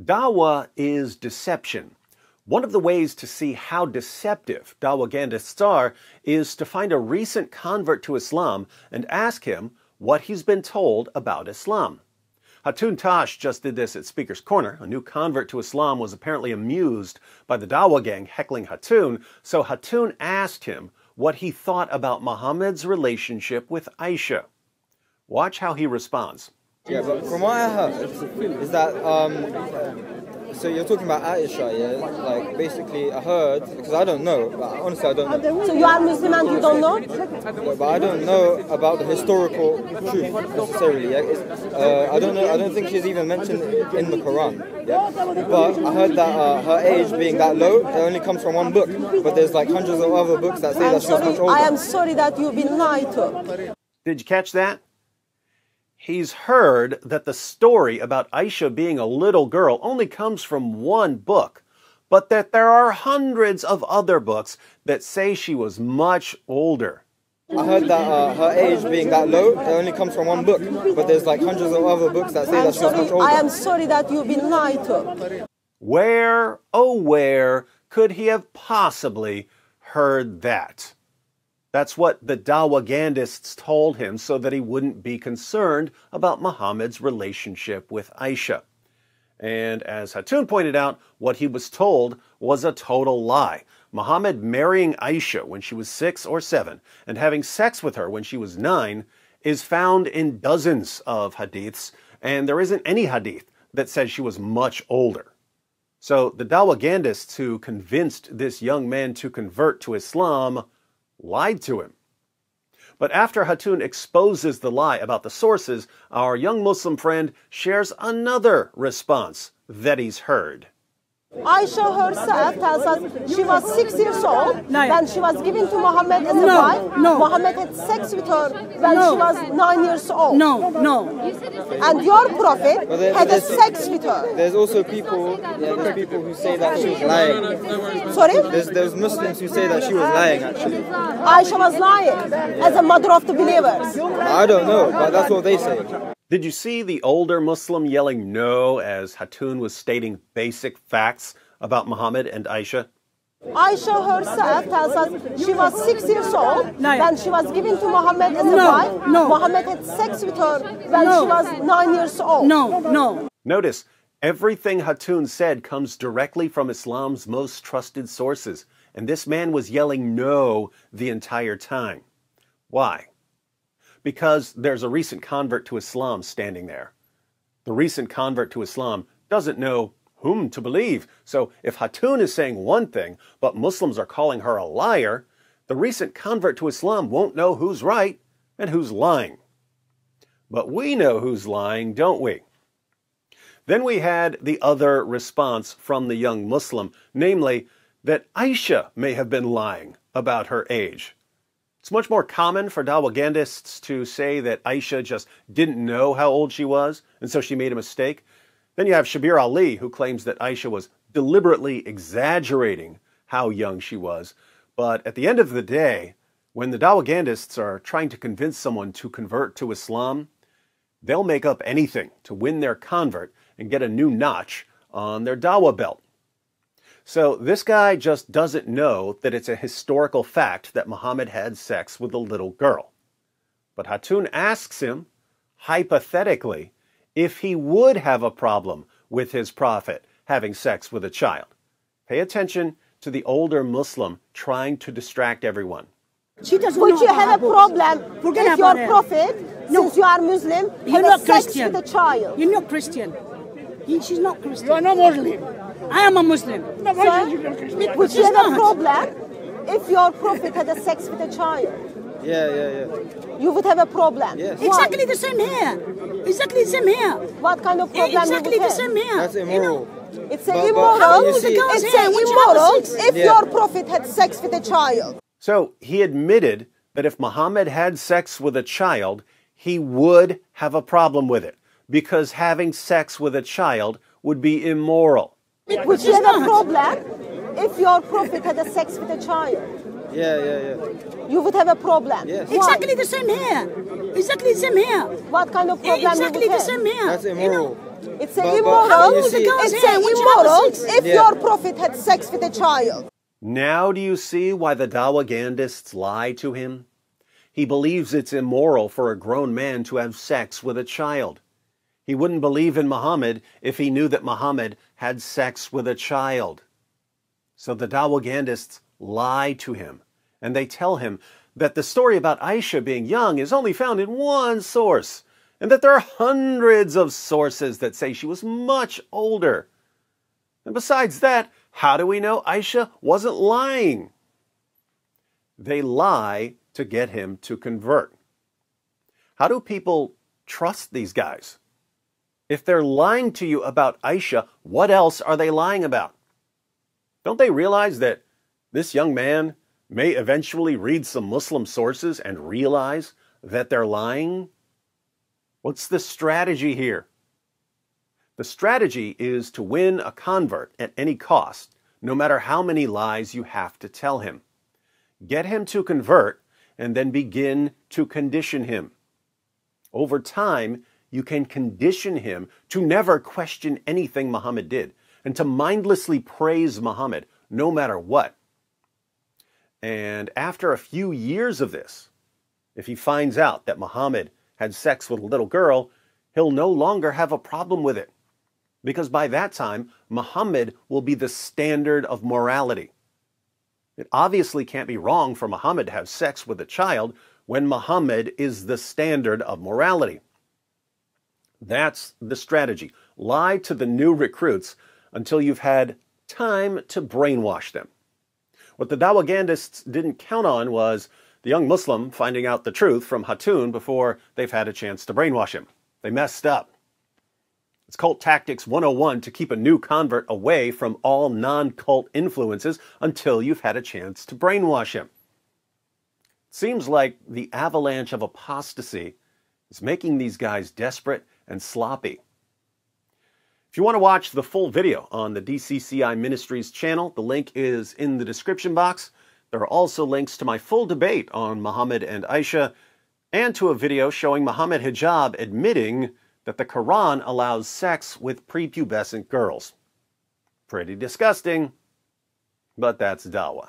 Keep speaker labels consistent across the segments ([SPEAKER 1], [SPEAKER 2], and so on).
[SPEAKER 1] Dawa is deception. One of the ways to see how deceptive Dawagandists are is to find a recent convert to Islam and ask him what he's been told about Islam. Hatun Tash just did this at Speaker's Corner. A new convert to Islam was apparently amused by the Dawa gang heckling Hatun, so Hatun asked him what he thought about Muhammad's relationship with Aisha. Watch how he responds.
[SPEAKER 2] Yeah, but from what I heard, is that um, so you're talking about Aisha, yeah? Like basically, I heard because I don't know, but honestly, I don't know.
[SPEAKER 3] So you are Muslim and you don't know?
[SPEAKER 2] Yeah, but I don't know about the historical truth necessarily. Yeah? It's, uh, I don't know. I don't think she's even mentioned in the Quran. Yeah, but I heard that uh, her age being that low, it only comes from one book. But there's like hundreds of other books that say
[SPEAKER 3] I'm
[SPEAKER 2] that she was
[SPEAKER 3] sorry,
[SPEAKER 2] much older.
[SPEAKER 3] I am sorry that you've been lied to.
[SPEAKER 1] Did you catch that? He's heard that the story about Aisha being a little girl only comes from one book, but that there are hundreds of other books that say she was much older.
[SPEAKER 2] I heard that uh, her age being that low, it only comes from one book. But there's like hundreds of other books that say
[SPEAKER 3] I'm
[SPEAKER 2] that she was much older.
[SPEAKER 3] I am sorry that you've been lied to.
[SPEAKER 1] Where, oh, where could he have possibly heard that? That's what the Dawagandists told him so that he wouldn't be concerned about Muhammad's relationship with Aisha. And as Hatun pointed out, what he was told was a total lie. Muhammad marrying Aisha when she was six or seven and having sex with her when she was nine is found in dozens of hadiths, and there isn't any hadith that says she was much older. So the Dawagandists who convinced this young man to convert to Islam lied to him. But after Hatun exposes the lie about the sources, our young Muslim friend shares another response that he's heard.
[SPEAKER 3] Aisha herself tells us she was six years old
[SPEAKER 4] No.
[SPEAKER 3] when she was given to Muhammad as a
[SPEAKER 4] No,
[SPEAKER 3] wife.
[SPEAKER 4] no.
[SPEAKER 3] Muhammad had sex with her when
[SPEAKER 4] No.
[SPEAKER 3] she was nine years old.
[SPEAKER 4] No, no.
[SPEAKER 3] And your prophet
[SPEAKER 2] But there-
[SPEAKER 3] had a sex with her.
[SPEAKER 2] There's also people, yeah, there's people who say that she was lying.
[SPEAKER 3] Sorry?
[SPEAKER 2] There's, there's Muslims who say that she was lying actually.
[SPEAKER 3] Aisha was lying as a mother of the believers.
[SPEAKER 2] I don't know, but that's what they say.
[SPEAKER 1] Did you see the older Muslim yelling no as Hatun was stating basic facts about Muhammad and Aisha?
[SPEAKER 3] Aisha herself tells us she was six years old
[SPEAKER 4] No.
[SPEAKER 3] when she was given to Muhammad as a
[SPEAKER 4] No,
[SPEAKER 3] wife.
[SPEAKER 4] no.
[SPEAKER 3] Muhammad had sex with her when
[SPEAKER 4] No.
[SPEAKER 3] she was nine years old.
[SPEAKER 4] No, no.
[SPEAKER 1] Notice, everything Hatun said comes directly from Islam's most trusted sources, and this man was yelling no the entire time. Why? Because there's a recent convert to Islam standing there. The recent convert to Islam doesn't know whom to believe. So if Hatun is saying one thing, but Muslims are calling her a liar, the recent convert to Islam won't know who's right and who's lying. But we know who's lying, don't we? Then we had the other response from the young Muslim, namely that Aisha may have been lying about her age. It's much more common for Dawagandists to say that Aisha just didn't know how old she was, and so she made a mistake. Then you have Shabir Ally, who claims that Aisha was deliberately exaggerating how young she was. But at the end of the day, when the Dawagandists are trying to convince someone to convert to Islam, they'll make up anything to win their convert and get a new notch on their Dawa belt. So this guy just doesn't know that it's a historical fact that Muhammad had sex with a little girl. But Hatun asks him, hypothetically, if he would have a problem with his prophet having sex with a child. Pay attention to the older Muslim trying to distract everyone.
[SPEAKER 4] She doesn't
[SPEAKER 3] Would you
[SPEAKER 4] about
[SPEAKER 3] have a problem
[SPEAKER 4] Forget
[SPEAKER 3] if
[SPEAKER 4] about
[SPEAKER 3] your
[SPEAKER 4] it.
[SPEAKER 3] prophet,
[SPEAKER 4] No.
[SPEAKER 3] since you are Muslim,
[SPEAKER 4] You're not
[SPEAKER 3] sex
[SPEAKER 4] Christian.
[SPEAKER 3] with a child?
[SPEAKER 4] You're not Christian. She's not Christian.
[SPEAKER 5] You are not Muslim.
[SPEAKER 4] I am a Muslim.
[SPEAKER 5] No, why
[SPEAKER 3] Sir,
[SPEAKER 5] should not
[SPEAKER 3] would you have a problem if your prophet had a sex with a child?
[SPEAKER 2] Yeah, yeah, yeah.
[SPEAKER 3] You would have a problem.
[SPEAKER 2] Yes.
[SPEAKER 3] Why?
[SPEAKER 4] Exactly the same here. Exactly the same here.
[SPEAKER 3] What kind of problem
[SPEAKER 4] Exactly
[SPEAKER 3] you
[SPEAKER 4] the
[SPEAKER 3] would
[SPEAKER 4] same here.
[SPEAKER 2] That's
[SPEAKER 4] You know?
[SPEAKER 2] immoral.
[SPEAKER 3] It's
[SPEAKER 2] But- but
[SPEAKER 3] immoral.
[SPEAKER 2] how old is the girl
[SPEAKER 3] it's
[SPEAKER 4] here?
[SPEAKER 3] a
[SPEAKER 4] When she was
[SPEAKER 3] immoral
[SPEAKER 4] six?
[SPEAKER 3] if
[SPEAKER 2] Yeah.
[SPEAKER 3] your prophet had sex with a child.
[SPEAKER 1] So he admitted that if Muhammad had sex with a child, he would have a problem with it because having sex with a child would be immoral.
[SPEAKER 3] Would you
[SPEAKER 4] She's
[SPEAKER 3] have a problem if your prophet had a sex with a child?
[SPEAKER 2] Yeah, yeah, yeah.
[SPEAKER 3] You would have a problem.
[SPEAKER 2] Yes.
[SPEAKER 3] Why?
[SPEAKER 4] Exactly the same here. Exactly the same here.
[SPEAKER 3] What kind of problem
[SPEAKER 4] Exactly
[SPEAKER 3] you
[SPEAKER 4] the
[SPEAKER 3] would
[SPEAKER 4] same here.
[SPEAKER 2] That's
[SPEAKER 4] You know?
[SPEAKER 3] It's
[SPEAKER 2] But-
[SPEAKER 3] a
[SPEAKER 2] but
[SPEAKER 3] immoral.
[SPEAKER 2] you
[SPEAKER 3] It's
[SPEAKER 4] Yeah,
[SPEAKER 3] a
[SPEAKER 4] which
[SPEAKER 3] immoral if
[SPEAKER 2] Yeah.
[SPEAKER 3] your prophet had sex with a child.
[SPEAKER 1] Now do you see why the Dawagandists lie to him? He believes it's immoral for a grown man to have sex with a child. He wouldn't believe in Muhammad if he knew that Muhammad had sex with a child. So the Dawagandists lie to him, and they tell him that the story about Aisha being young is only found in one source, and that there are hundreds of sources that say she was much older. And besides that, how do we know Aisha wasn't lying? They lie to get him to convert. How do people trust these guys? If they're lying to you about Aisha, what else are they lying about? Don't they realize that this young man may eventually read some Muslim sources and realize that they're lying? What's the strategy here? The strategy is to win a convert at any cost, no matter how many lies you have to tell him. Get him to convert and then begin to condition him. Over time, you can condition him to never question anything Muhammad did and to mindlessly praise Muhammad no matter what. And after a few years of this, if he finds out that Muhammad had sex with a little girl, he'll no longer have a problem with it. Because by that time, Muhammad will be the standard of morality. It obviously can't be wrong for Muhammad to have sex with a child when Muhammad is the standard of morality. That's the strategy. Lie to the new recruits until you've had time to brainwash them. What the Dawagandists didn't count on was the young Muslim finding out the truth from Hatun before they've had a chance to brainwash him. They messed up. It's Cult Tactics 101 to keep a new convert away from all non cult influences until you've had a chance to brainwash him. It seems like the avalanche of apostasy is making these guys desperate and sloppy. If you want to watch the full video on the DCCI Ministries channel, the link is in the description box. There are also links to my full debate on Muhammad and Aisha and to a video showing Muhammad Hijab admitting that the Quran allows sex with prepubescent girls. Pretty disgusting, but that's dawah.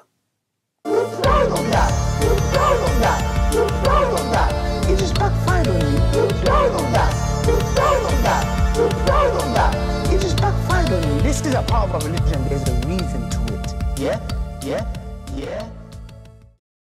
[SPEAKER 5] You just backfired on you. Of religion. There's a reason to it. Yeah? Yeah?